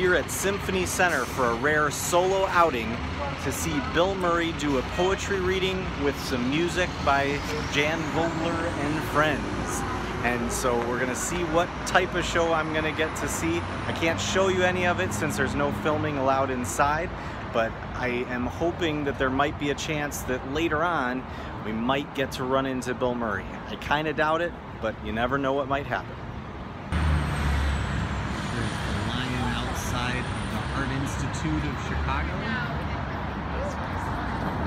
here at Symphony Center for a rare solo outing to see Bill Murray do a poetry reading with some music by Jan Vogler and friends. And so we're gonna see what type of show I'm gonna get to see. I can't show you any of it since there's no filming allowed inside, but I am hoping that there might be a chance that later on we might get to run into Bill Murray. I kinda doubt it, but you never know what might happen. There's the lion outside the Art Institute of Chicago.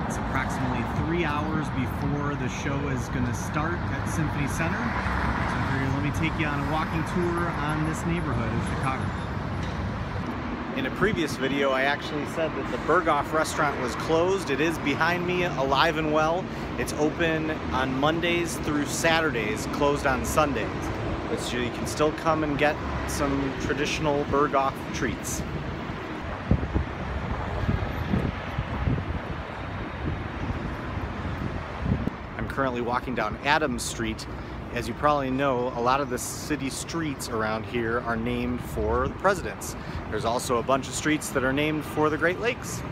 It's approximately three hours before the show is going to start at Symphony Center. So figured let me take you on a walking tour on this neighborhood of Chicago. In a previous video, I actually said that the Berghoff restaurant was closed. It is behind me, alive and well. It's open on Mondays through Saturdays, closed on Sundays. But so you can still come and get some traditional Berghoff treats. Currently walking down Adams Street. As you probably know, a lot of the city streets around here are named for the presidents. There's also a bunch of streets that are named for the Great Lakes.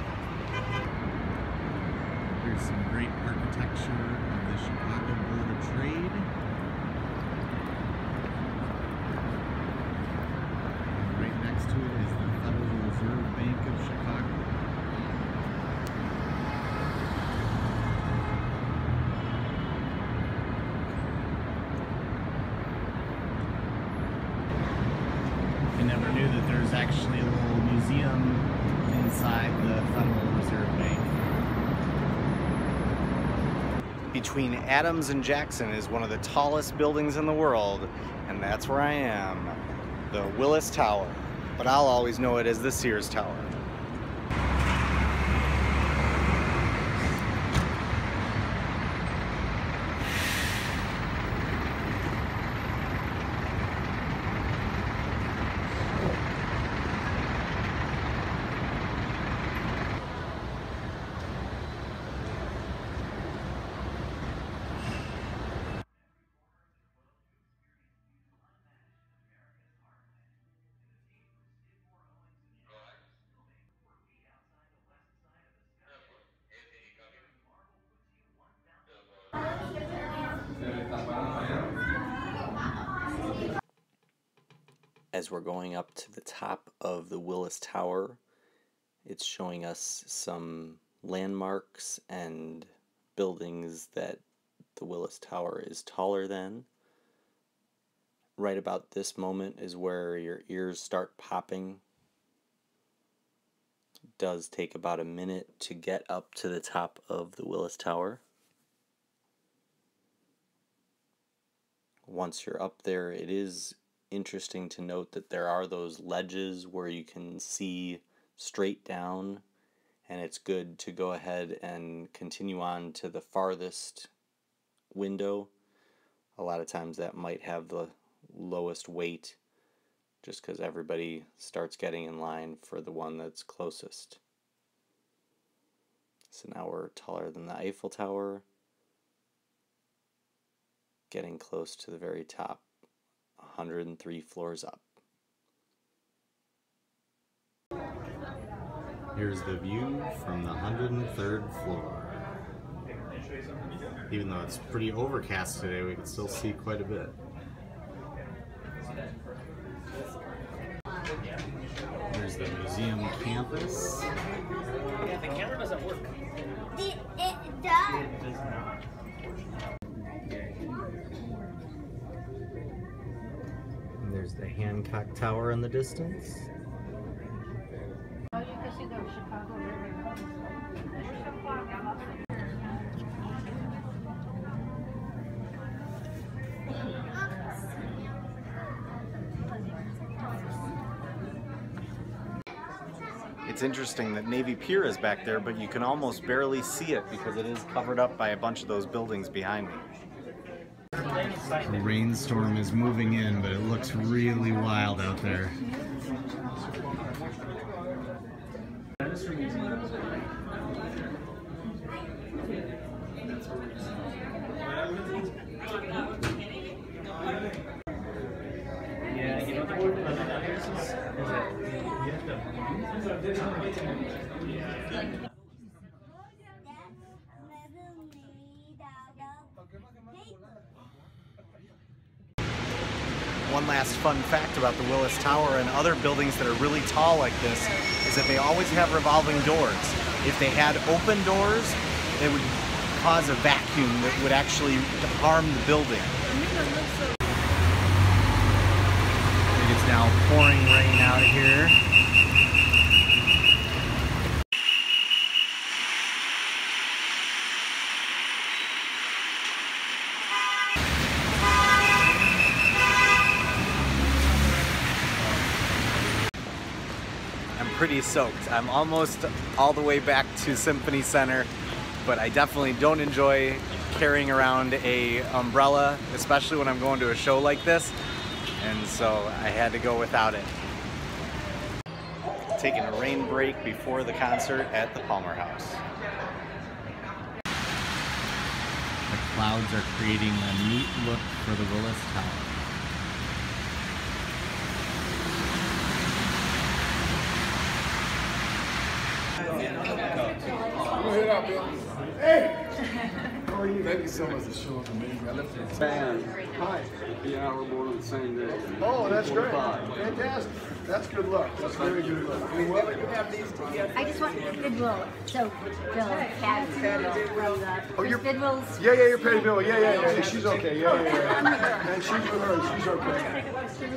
Here's some great architecture of the Chicago Board of Trade. And right next to it is the Federal Reserve Bank of Chicago. I never knew that there's actually a little museum inside the Federal Reserve Bank. Between Adams and Jackson is one of the tallest buildings in the world, and that's where I am, the Willis Tower. But I'll always know it as the Sears Tower. As we're going up to the top of the Willis Tower, it's showing us some landmarks and buildings that the Willis Tower is taller than. Right about this moment is where your ears start popping. It does take about a minute to get up to the top of the Willis Tower. Once you're up there, it is interesting to note that there are those ledges where you can see straight down and it's good to go ahead and continue on to the farthest window. A lot of times that might have the lowest wait just because everybody starts getting in line for the one that's closest. So now we're taller than the Eiffel Tower, getting close to the very top. 103 floors up. Here's the view from the 103rd floor. Even though it's pretty overcast today, we can still see quite a bit. Here's the museum campus. Yeah, the camera doesn't work. It, the Tower in the distance. You can see the Chicago River. There's some fun. It's interesting that Navy Pier is back there, but you can almost barely see it because it is covered up by a bunch of those buildings behind me. The rainstorm is moving in, but it looks really wild out there. Yeah, you know the word lemon is? Is that you have to One last fun fact about the Willis Tower and other buildings that are really tall like this is that they always have revolving doors. If they had open doors, they would cause a vacuum that would actually harm the building. I think it's now pouring rain out of here. Pretty soaked. I'm almost all the way back to Symphony Center, but I definitely don't enjoy carrying around a umbrella, especially when I'm going to a show like this. And so I had to go without it. Taking a rain break before the concert at the Palmer House. The clouds are creating a neat look for the Willis Tower. Hey! Thank you so much for showing up amazing. I left it. band. Hi. The hour born the same day. Oh, that's great. Fantastic. That's good luck. That's very good luck. You well? I just want Goodwill. So, Bill, Patty, Goodwill. Oh, you're- Goodwill's. Yeah, yeah, you're Patty Bill. Yeah, yeah, yeah. She's okay. Yeah, yeah, yeah. And she's with her. She's okay.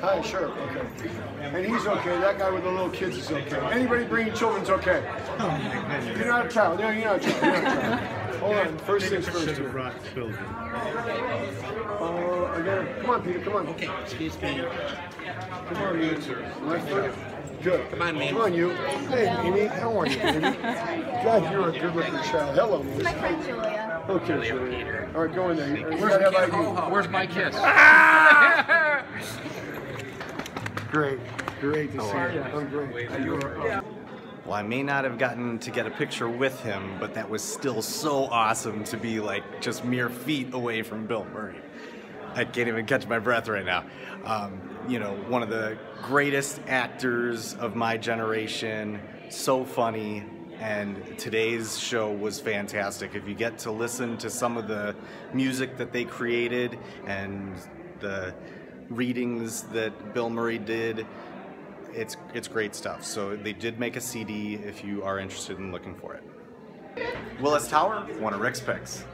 Hi, sure. Okay. And he's okay. That guy with the little kids is okay. Anybody bringing children's okay. Oh, you're not a child. No, you're not a child. You're not a child. Hold on. First things first. Here. brought children. Uh, again, come on, Peter. Come on. Okay. Excuse me. Come on, you. Left foot. Good. Come on, man. Come on, you. Hey, Amy. How are you, baby? God, you're a good-looking child. Hello, My friend Julia. Okay, Julia. All right, go in there. You gotta have Where's my kiss? Great. Great to see you. I'm great. Well, I may not have gotten to get a picture with him, but that was still so awesome to be like just mere feet away from Bill Murray. I can't even catch my breath right now. Um, you know, one of the greatest actors of my generation, so funny, and today's show was fantastic. If you get to listen to some of the music that they created and the readings that Bill Murray did, it's it's great stuff. So they did make a CD if you are interested in looking for it. Willis Tower, one of Rick's picks.